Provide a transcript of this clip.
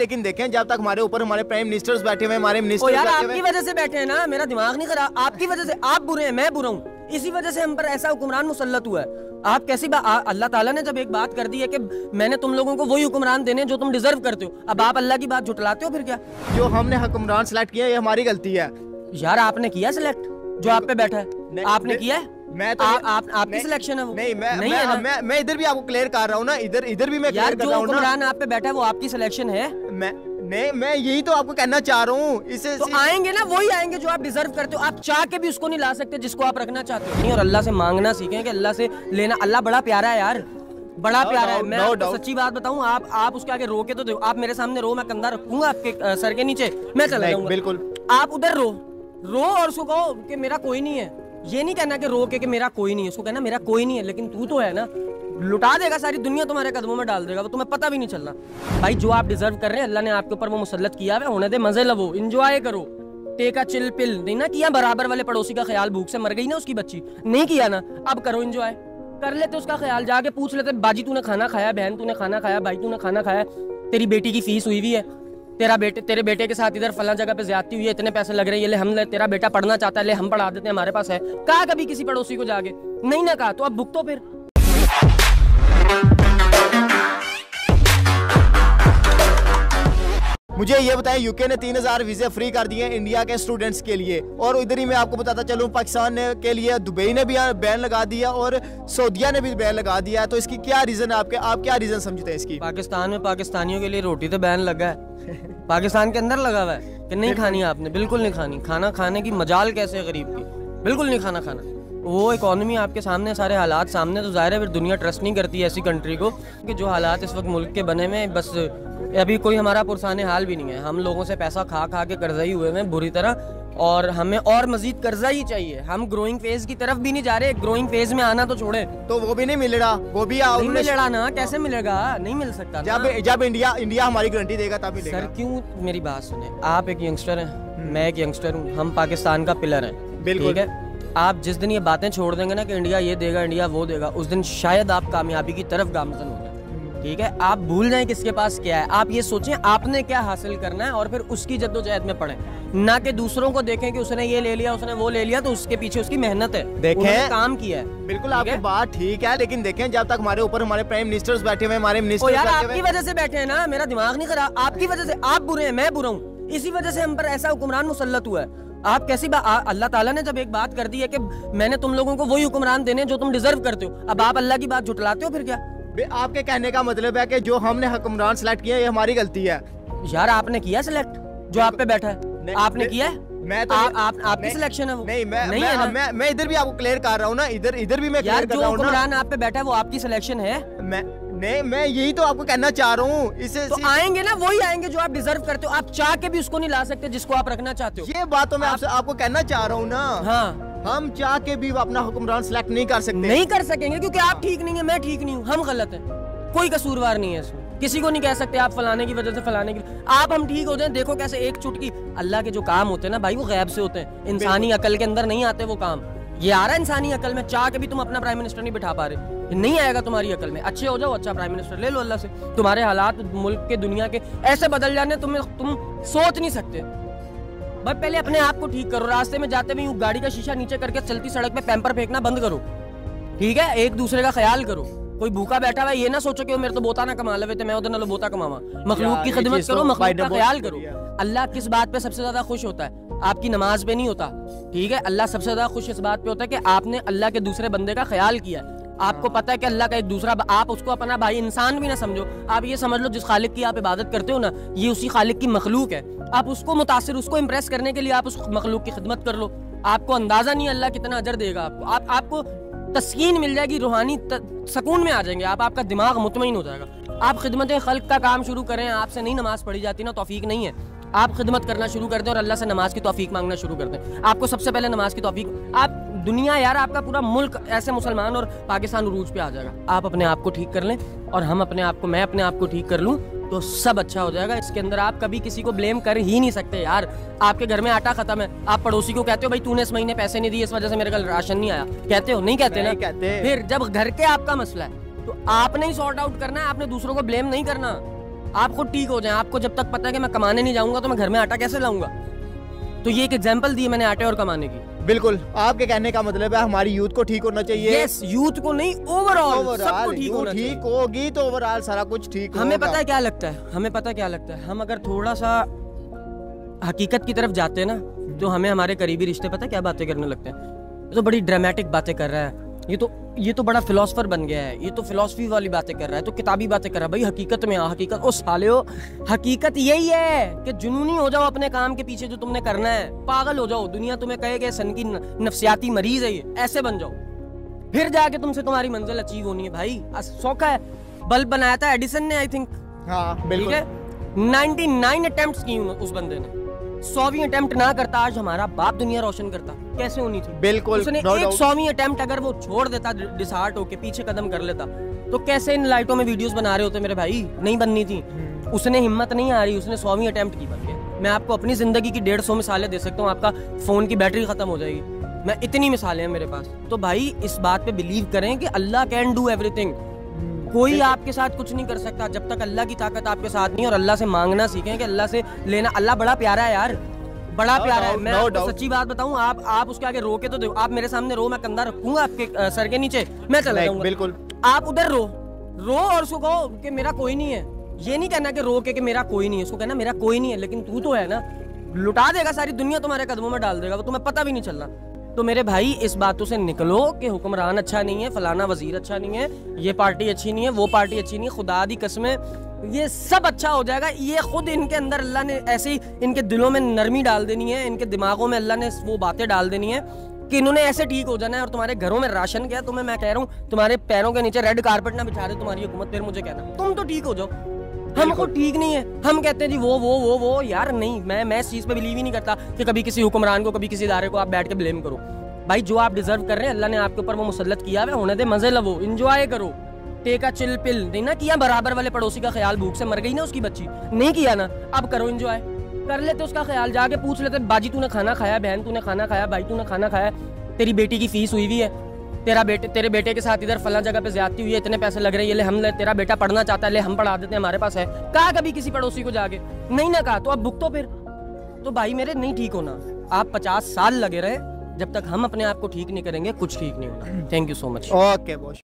लेकिन देखें जब तक हमारे ऊपर हमारे प्राइम मिनिस्टर्स बैठे हुए हमारे ओ मिनिस्टर्स यार आपकी वजह से बैठे हैं ना? मेरा दिमाग नहीं खराब आपकी वजह से आप बुरे हैं मैं बुरा हूँ। इसी वजह से हम पर ऐसा हुक्मरान मुसल्लत हुआ है। आप कैसी बात अल्लाह ताला ने जब एक बात कर दी है कि मैंने तुम लोगों को वही हुक्मरान देने जो तुम डिजर्व करते हो अब आप अल्लाह की बात झुटलाते हो फिर क्या? जो हमने हुक्मरान सेलेक्ट किया ये हमारी गलती है। यार आपने किया सिलेक्ट जो आप पे बैठा है। आपने किया है? मैं तो आ, आप आपकी सिलेक्शन है वो। नहीं मैं नहीं मैं, मैं मैं इधर भी आपको क्लियर कर रहा हूँ ना इधर इधर भी मैं यार क्लियर कर जो रहा हूँ ना। हुक्मरान आप पे बैठा है वो आपकी सिलेक्शन है। मैं नहीं मैं यही तो आपको कहना चाह रहा हूँ। इसे तो आएँगे ना वही आएँगे जो आप डिजर्व करते हो। आप चाह के भी उसको नहीं ला सकते जिसको आप रखना चाहते हो। नहीं और अल्लाह से मांगना सीखें कि अल्लाह से लेना। अल्लाह बड़ा प्यारा है यार। बड़ा No प्यारा है। मैं no आपको सच्ची बात बताऊँ आप आप उसके आगे रो के तो दो आप मेरे सामने रो मैं कंधा रखूँगा आपके सर के नीचे। मैं चला जाऊँगा। बिल्कुल। आप उधर रो। रो और उसको कहो कि मेरा कोई नहीं है। ये नहीं कहना कि रो के मेरा कोई नहीं है, उसको कहना मेरा कोई नहीं है, लेकिन तू तो है ना, लुटा देगा सारी दुनिया तुम्हारे कदमों में डाल देगा, वो तुम्हें पता भी नहीं चलना। भाई, जो आप डिजर्व कर रहे हैं, अल्लाह ने आपके ऊपर वो मुसल्लत किया है, होने दे, मज़े लवो इंजॉय करो। टेका चिल पिल, नहीं ना किया, बराबर वाले पड़ोसी का ख्याल भूख से मर गई ना उसकी बच्ची, नहीं किया ना, अब करो इंजॉय कर लेते उसका ख्याल, जाके पूछ लेते, बाजी तूने खाना खाया, बहन तूने खाना खाया, भाई तूने खाना खाया, तेरी बेटी की फ़ीस हुई हुई है तेरा बेटे, तेरे बेटे के साथ इधर फला जगह पे ज़्यादा हुई है, इतने पैसे लग रहे हैं ले, हम ले, तेरा बेटा पढ़ना चाहता है, ले, हम पढ़ा देते हैं, हमारे पास है। कहा कभी किसी पड़ोसी को जाके? नहीं ना कहा तो अब तो फिर। मुझे ये बताएँ यूके ने तीन हज़ार वीजे फ्री कर दिए इंडिया के स्टूडेंट्स के लिए। और इधर ही मैं आपको बताता चलूँ, पाकिस्तान ने के लिए दुबई ने भी बैन लगा दिया और सऊदिया ने भी बैन लगा दिया। तो इसकी क्या रीजन है आपके? आप क्या रीजन समझते हैं इसकी? पाकिस्तान में पाकिस्तानियों के लिए रोटी तो बैन लगा है। पाकिस्तान के अंदर लगा हुआ है कि नहीं खानी आपने? बिल्कुल नहीं खानी। खाना खाने की मजाल कैसे गरीब की? बिल्कुल नहीं खाना खाना। वो इकोनॉमी आपके सामने, सारे हालात सामने तो ज़ाहिर है फिर दुनिया ट्रस्ट नहीं करती है ऐसी कंट्री को कि जो हालात इस वक्त मुल्क के बने में बस अभी कोई हमारा पुरसाने हाल भी नहीं है। हम लोगों से पैसा खा खा के कर्जा ही हुए हैं बुरी तरह और हमें और मजीद कर्जा ही चाहिए। हम ग्रोइंग फ़ेज़ की तरफ़ भी नहीं जा रहे ग्रोइंग फ़ेज़ में आना तो छोड़े। तो वो भी नहीं मिल रहा वो भी नहीं मिलेगा ना कैसे मिलेगा? नहीं मिल सकता जब जब इंडिया इंडिया हमारी गारंटी देगा तब सर क्यों? मेरी बात सुने। आप एक यंगस्टर हैं मैं एक यंगस्टर हूँ हम पाकिस्तान का पिलर हैं। ठीक है? आप जिस दिन ये बातें छोड़ देंगे ना कि इंडिया ये देगा इंडिया वो देगा उस दिन शायद आप कामयाबी की तरफ़ गामजन हो जाए। ठीक है? आप भूल जाएँ किसके पास क्या है। आप ये सोचें आपने क्या हासिल करना है और फिर उसकी जद्दोजहद में पड़े। ना कि दूसरों को देखें कि उसने ये ले लिया उसने वो ले लिया तो उसके पीछे उसकी मेहनत है। देखें- काम किया है। बिल्कुल आपकी बात ठीक है लेकिन देखें जब तक हमारे ऊपर हमारे प्राइम मिनिस्टर्स बैठे हुए हमारे ओ मिनिस्टर्स यार आपकी वजह से बैठे हैं ना? मेरा दिमाग नहीं खराब। आपकी वजह से आप बुरे हैं मैं बुरा हूँ। इसी वजह से हम पर ऐसा हुक्मरान मुसल्लत हुआ है। आप कैसी बात अल्लाह ताला ने जब एक बात कर दी है कि मैंने तुम लोगों को वही हुक्मरान देने जो तुम डिजर्व करते हो अब आप अल्लाह की बात झुटलाते हो फिर क्या? आपके कहने का मतलब है कि जो हमने हुक्मरान सेलेक्ट किया ये हमारी गलती है। यार आपने किया सिलेक्ट जो आप पे बैठा है। आपने किया है? मैं तो आप, आप आपकी सिलेक्शन है वो। नहीं मैं नहीं मैं, है ना? मैं मैं इधर भी आपको क्लियर कर रहा हूँ ना इधर इधर भी मैं यार क्लियर कर जो रहा हूँ हुक्मरान आप पे बैठा है वो आपकी सिलेक्शन है। मैं नहीं मैं यही तो आपको कहना चाह रहा हूँ। इसे तो आएँगे ना वही आएँगे जो आप डिजर्व करते हो। आप चाह के भी उसको नहीं ला सकते जिसको आप रखना चाहते हो। ये बात तो मैं आपसे आपको कहना चाह रहा हूँ ना। हाँ। हम चाह के भी अपना हुक्मरान सेलेक्ट नहीं कर सकते। नहीं कर सकेंगे क्योंकि आप ठीक नहीं है मैं ठीक नहीं हूँ। हम गलत हैं। कोई कसूरवार नहीं है इसमें। किसी को नहीं कह सकते आप फलाने की वजह से फलाने की आप हम ठीक हो जाए देखो कैसे एक चुटकी अल्लाह के जो काम होते हैं ना भाई वो गैब से होते हैं। इंसानी अकल के अंदर नहीं आते वो काम। ये आ रहा है इंसानी अकल में चाह के भी तुम अपना प्राइम मिनिस्टर नहीं बिठा पा रहे। नहीं आएगा तुम्हारी अकल में। अच्छे हो जाओ अच्छा प्राइम मिनिस्टर ले लो अल्लाह से। तुम्हारे हालात मुल्क के दुनिया के ऐसे बदल जाने तुम्हें तुम सोच नहीं सकते। भाई पहले अपने आप को ठीक करो रास्ते में जाते हुए गाड़ी का शीशा नीचे करके चलती सड़क पे पैम्पर फेंकना बंद करो। ठीक है? एक दूसरे का ख्याल करो। कोई भूखा बैठा हुआ ये ना सोचो कि वो मेरे तो बोता ना कमा लेवे थे मैं उधर ना बोता कमावा। मखलूक की खिदमत करो तो मखलूक का ख्याल करो। अल्लाह किस बात पे सबसे ज़्यादा खुश होता है? आपकी नमाज़ पे नहीं होता। ठीक है? अल्लाह सबसे ज़्यादा खुश इस बात पे होता है कि आपने अल्लाह के दूसरे बंदे का ख्याल किया है। आपको पता है कि अल्लाह का एक दूसरा आप उसको अपना भाई इंसान भी ना समझो। आप ये समझ लो, जिस खालिक की आप इबादत करते हो ना, ये उसी खालिक की मखलूक है। आप उसको मुतासर, उसको इम्प्रेस करने के लिए आप उस मखलूक की खिदमत कर लो। आपको अंदाज़ा नहीं अल्लाह कितना अजर देगा आपको। आप, आपको तस्कीन मिल जाएगी, रूहानी सकून में आ जाएँगे। आप, आपका दिमाग मुतमिन हो जाएगा। आप खिदमत खल्क का काम शुरू करें, आपसे नहीं नमाज़ पढ़ी जाती ना, तौफीक नहीं है। आप खिदमत करना शुरू कर दें और अल्लाह से नमाज़ की तोफीक मांगना शुरू कर दें। आपको सबसे पहले नमाज़ की तौफीक आप दुनिया यार आपका पूरा मुल्क ऐसे मुसलमान और पाकिस्तान उरूज पे आ जाएगा। आप अपने आप को ठीक कर लें और हम अपने आप को मैं अपने आप को ठीक कर लूँ तो सब अच्छा हो जाएगा। इसके अंदर आप कभी किसी को ब्लेम कर ही नहीं सकते यार। आपके घर में आटा खत्म है। आप पड़ोसी को कहते हो भाई तूने इस महीने पैसे नहीं दिए इस वजह से मेरे कल राशन नहीं आया। कहते हो? नहीं कहते ना? नहीं कहते। फिर जब घर के आपका मसला है तो आपने ही सॉर्ट आउट करना है। आपने दूसरों को ब्लेम नहीं करना। आप खुद ठीक हो जाए। आपको जब तक पता है कि मैं कमाने नहीं जाऊँगा तो मैं घर में आटा कैसे लाऊँगा? तो ये एक एग्ज़ाम्पल दी मैंने आटे और कमाने की। बिल्कुल आपके कहने का मतलब है हमारी यूथ को ठीक होना चाहिए। यस यूथ को नहीं ओवरऑल सबको ठीक होना चाहिए। ठीक होगी तो ओवरऑल सारा कुछ ठीक हमें पता है क्या लगता है? हमें पता है क्या लगता है? हम अगर थोड़ा सा हकीकत की तरफ़ जाते हैं ना तो हमें हमारे करीबी रिश्ते पता है क्या बातें करने लगते हैं? तो बड़ी ड्रामेटिक बातें कर रहा है। ये तो ये तो बड़ा फिलोसफर बन गया है। ये तो फिलोसफी वाली बातें कर रहा है तो किताबी बातें कर रहा है। भाई हकीकत में आ हकीकत ओ साले हो हकीकत यही है कि जुनूनी हो जाओ अपने काम के पीछे जो तुमने करना है। पागल हो जाओ दुनिया तुम्हें कहे कि सन की नफसियाती मरीज़ है ये ऐसे बन जाओ। फिर जाके तुमसे तुम्हारी मंजिल अचीव होनी है भाई। सौखा है। बल्ब बनाया था एडिसन ने आई थिंक हाँ बिल्कुल। है? 99 अटेम्प्ट्स की उस बंदे ने। सौवीं अटेम्प्ट ना करता आज हमारा बाप दुनिया रोशन करता। कैसे होनी थी? बिल्कुल उसने no एक। सौवीं अटेम्प्ट अगर वो छोड़ देता डिसहार्ट होके पीछे कदम कर लेता तो कैसे इन लाइटों में वीडियोस बना रहे होते मेरे भाई? नहीं बननी थी। हम्म। उसने हिम्मत नहीं आ रही उसने सौवीं अटेम्प्ट की बन के। मैं आपको अपनी ज़िंदगी की डेढ़ सौ मिसालें दे सकता हूँ आपका फ़ोन की बैटरी खत्म हो जाएगी। मैं इतनी मिसालें हैं मेरे पास। तो भाई इस बात पे बिलीव करें कि अल्लाह कैन डू एवरीथिंग कोई आपके साथ कुछ नहीं कर सकता जब तक अल्लाह की ताकत आपके साथ नहीं और अल्लाह से मांगना सीखें कि अल्लाह से लेना अल्लाह बड़ा प्यारा है यार बड़ा No प्यारा है। मैं no आपको सच्ची बात बताऊँ आप आप उसके आगे रो के तो देखो आप मेरे सामने रो मैं कंधा रखूँगा आपके सर के नीचे मैं चला जाऊँगा। बिल्कुल। आप उधर रो रो और उसको कहो कि मेरा कोई नहीं है। ये नहीं कहना कि रो के कि मेरा कोई नहीं है उसको कहना मेरा कोई नहीं है लेकिन तू तो है ना लुटा देगा सारी दुनिया तुम्हारे कदमों में डाल देगा वो तुम्हें पता भी नहीं चलना तो मेरे भाई, इस बातों से निकलो कि हुक्मरान अच्छा नहीं है, फलाना वज़ीर अच्छा नहीं है, ये पार्टी अच्छी नहीं है, वो पार्टी अच्छी नहीं है, खुदा दी कसमें ये सब अच्छा हो जाएगा, ये खुद इनके अंदर अल्लाह ने ऐसे इनके दिलों में नरमी डाल देनी है, इनके दिमागों में अल्लाह ने वो बातें डाल देनी है कि इन्होंने ऐसे ठीक हो जाना है और तुम्हारे घरों में राशन क्या तुम्हें मैं कह रहा हूँ, तुम्हारे पैरों के नीचे रेड कारपेट ना बिछा दे तुम्हारी हुकूमत, फिर मुझे कहना। तुम तो ठीक हो जाओ। हमको ठीक नहीं है। हम कहते हैं, जी, वो वो वो वो, यार नहीं, मैं मैं इस चीज़ पे बिलीव ही नहीं करता कि कभी किसी हुक्मरान को, कभी किसी इदारे को आप बैठ के ब्लेम करो। भाई, जो आप डिजर्व कर रहे हैं, अल्लाह ने आपके ऊपर वो मुसलत किया है, होने दे, मज़े लवो इंजॉय करो। टेका चिल पिल, नहीं ना किया, बराबर वाले पड़ोसी का ख्याल भूख से मर गई ना उसकी बच्ची। नहीं किया ना, अब करो इंजॉय कर लेते उसका ख्याल, जाके पूछ लेते, बाजी, तूने खाना खाया, बहन, तूने खाना खाया, भाई, तूने खाना खाया, तेरी बेटी की फ़ीस हुई हुई है तेरा बेटे, तेरे बेटे के साथ इधर फला जगह पे ज़्यादा हुई है, इतने पैसे लग रहे हैं ले, हम ले, तेरा बेटा पढ़ना चाहता है, ले, हम पढ़ा देते हैं, हमारे पास है। कहा कभी किसी पड़ोसी को जाके? नहीं ना कहा तो अब भुगतो फिर। तो भाई मेरे, नहीं ठीक होना। आप पचास साल लगे रहे, जब तक हम अपने आप को ठीक नहीं करेंगे, कुछ ठीक नहीं होना। Thank you so much okay boss